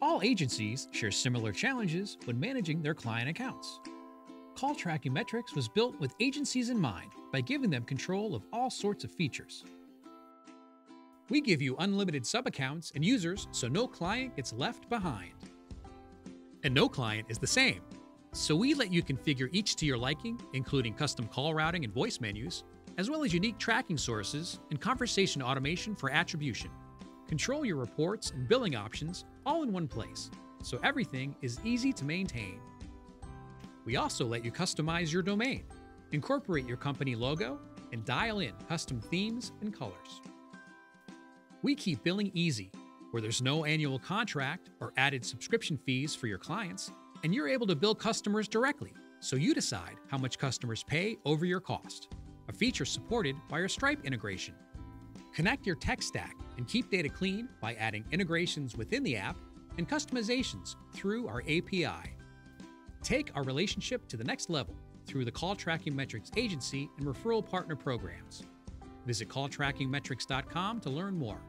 All agencies share similar challenges when managing their client accounts. Call Tracking Metrics was built with agencies in mind by giving them control of all sorts of features. We give you unlimited sub accounts and users so no client gets left behind. And no client is the same. So we let you configure each to your liking, including custom call routing and voice menus, as well as unique tracking sources and conversation automation for attribution. Control your reports and billing options all in one place, so everything is easy to maintain. We also let you customize your domain, incorporate your company logo, and dial in custom themes and colors. We keep billing easy, where there's no annual contract or added subscription fees for your clients, and you're able to bill customers directly, so you decide how much customers pay over your cost. A feature supported by our Stripe integration. Connect your tech stack and keep data clean by adding integrations within the app and customizations through our API. Take our relationship to the next level through the Call Tracking Metrics agency and referral partner programs. Visit calltrackingmetrics.com to learn more.